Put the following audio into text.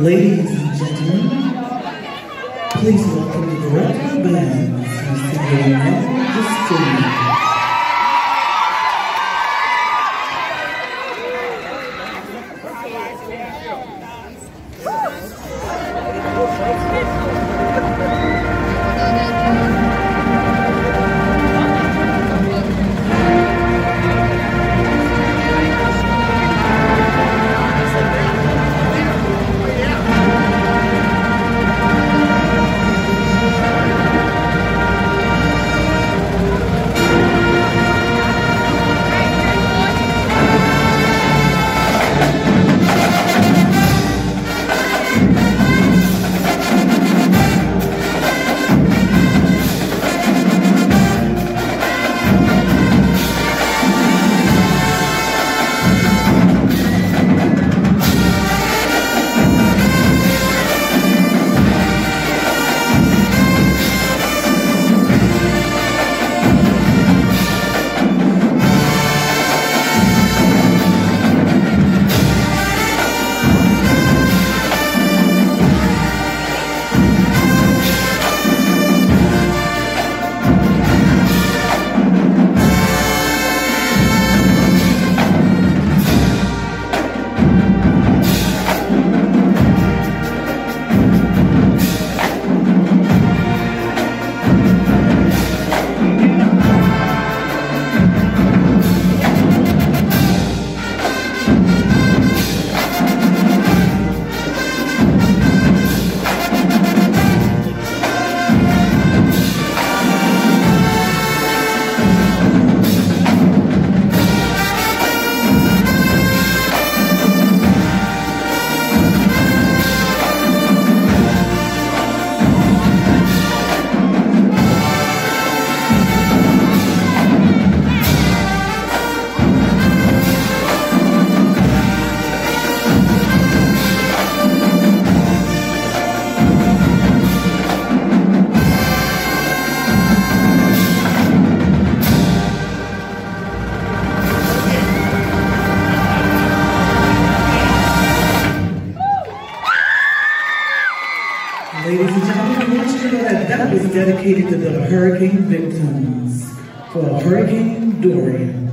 Ladies for Hurricane Dorian.